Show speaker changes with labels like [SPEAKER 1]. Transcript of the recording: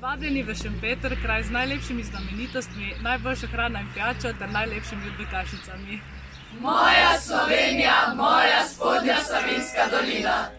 [SPEAKER 1] Vabljeni v Šempeter, kraj z najlepšimi znamenitostmi, najboljšo hrano in pijačo ter najlepšimi odbekašicami.
[SPEAKER 2] Moja Slovenija, moja spodnja Savinska dolina.